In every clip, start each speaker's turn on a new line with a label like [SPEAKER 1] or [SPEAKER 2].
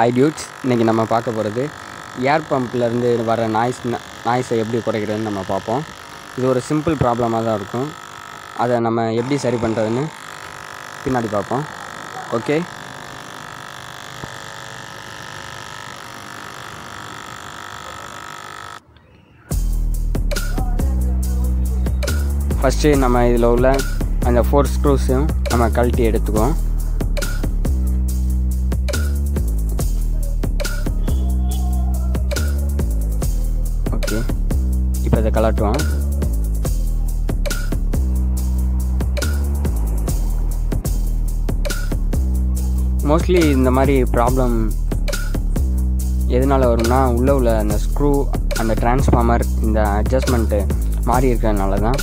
[SPEAKER 1] Hi dudes இன்றைக்கி நம்ம பார்க்க போகிறது ஏர் பம்ப்லேருந்து வர நாய்ஸ் நாய்ஸை எப்படி குறைக்கிறதுன்னு நம்ம பார்ப்போம். இது ஒரு சிம்பிள் ப்ராப்ளமாக தான் இருக்கும். அதை நம்ம எப்படி சரி பண்ணுறதுன்னு பின்னாடி பார்ப்போம். ஓகே ஃபஸ்ட்டு நம்ம இதில் உள்ள அந்த ஃபோர் ஸ்க்ரூஸையும் நம்ம கழட்டி எடுத்துக்குவோம். இதை கலட்டுவோம் மோஸ்ட்லி இந்த மாதிரி ப்ராப்ளம் எதனால் வரும்னா உள்ளே உள்ள அந்த ஸ்க்ரூ அந்த டிரான்ஸ்ஃபார்மர் இந்த அட்ஜஸ்ட்மெண்ட்டு மாறி இருக்கிறதுனால தான்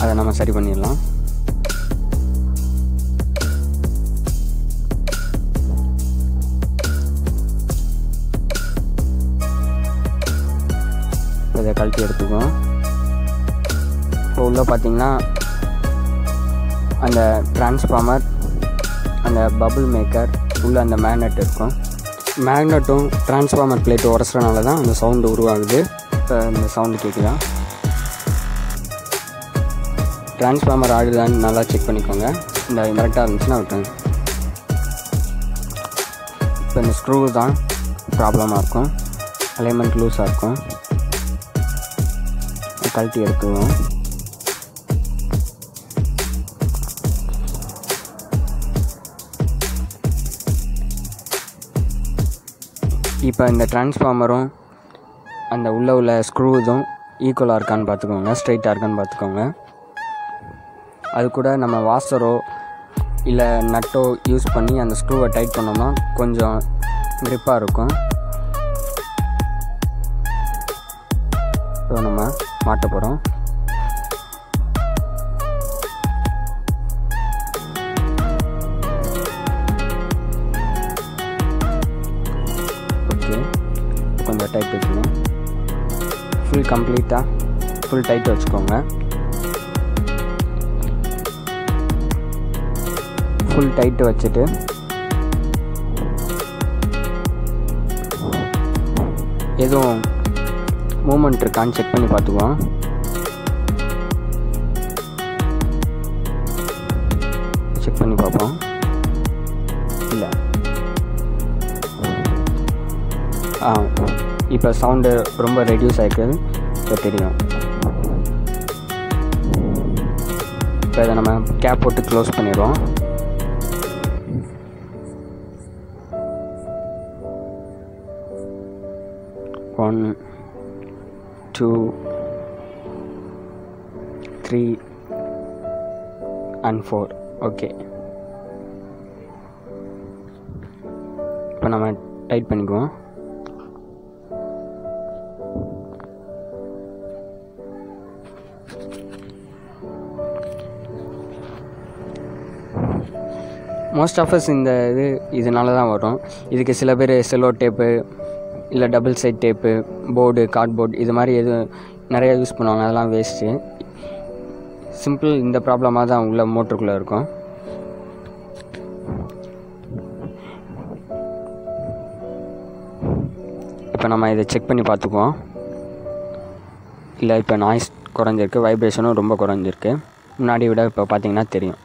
[SPEAKER 1] அதை நம்ம சரி பண்ணிடலாம். கழட்டி எடுத்துக்கும். இப்போ உள்ளே பார்த்தீங்கன்னா அந்த டிரான்ஸ்ஃபார்மர் அந்த பபுள் மேக்கர் உள்ளே அந்த மேக்னெட் இருக்கும். மேக்னெட்டும் டிரான்ஸ்ஃபார்மர் பிளேட்டும் உரசுறனால தான் அந்த சவுண்டு உருவாகுது. இப்போ இந்த சவுண்டு கேட்குதா டிரான்ஸ்ஃபார்மர் ஆடுதான்னு நல்லா செக் பண்ணிக்கோங்க. இந்த கரெக்டாக இருந்துச்சுன்னா விட்டுருங்க. இப்போ இந்த ஸ்க்ரூ தான் ப்ராப்ளமாக இருக்கும். அலைன்மெண்ட் லூஸாக இருக்கும். கழட்டி எடுத்துவோம் இப்போ இந்த டிரான்ஸ்ஃபார்மரும் அந்த உள்ளே உள்ள ஸ்க்ரூ இதுவும் ஈக்குவலாக இருக்கான்னு பார்த்துக்கோங்க ஸ்ட்ரைட்டாக இருக்கான்னு பார்த்துக்கோங்க. அது கூட நம்ம வாசரோ இல்லை நட்டோ யூஸ் பண்ணி அந்த ஸ்க்ரூவை டைட் பண்ணோம்னா கொஞ்சம் க்ரிப்பாக இருக்கும். இப்போ நம்ம மாட்ட போகிறோம் ஓகே. கொஞ்சம் டைட் வச்சுக்கணும் ஃபுல் கம்ப்ளீட்டாக ஃபுல் டைட் வச்சுக்கோங்க. ஃபுல் டைட்டு வச்சுட்டு எதுவும் மூமெண்ட் இருக்கான்னு செக் பண்ணி பார்த்துக்குவோம். செக் பண்ணி பார்ப்போம். இல்லை. ஆ இப்போ சவுண்டு ரொம்ப ரெடியூஸ் ஆகிருக்குது இப்போ தெரியும். இப்போ இதை நம்ம கேப் போட்டு க்ளோஸ் பண்ணிடுவோம். One two three and four okay இப்போ நம்ம டைட் பண்ணிக்குவோம். மோஸ்ட் ஆஃப் அஸ் இந்த இது இதனால தான் வரும் இதுக்கு சில பேர் செல்லோ டேப்பு இல்லை double side tape board cardboard இது மாதிரி எதுவும் நிறைய யூஸ் பண்ணுவாங்க. அதெல்லாம் வேஸ்ட்டு சிம்பிள் இந்த ப்ராப்ளமாக தான் உள்ள மோட்டருக்குள்ளே இருக்கும். இப்போ நம்ம இதை செக் பண்ணி பார்த்துக்குவோம். இல்லை இப்போ நாய்ஸ் குறைஞ்சிருக்கு. வைப்ரேஷனும் ரொம்ப குறைஞ்சிருக்கு. முன்னாடி விட இப்போ பார்த்தீங்கன்னா தெரியும்.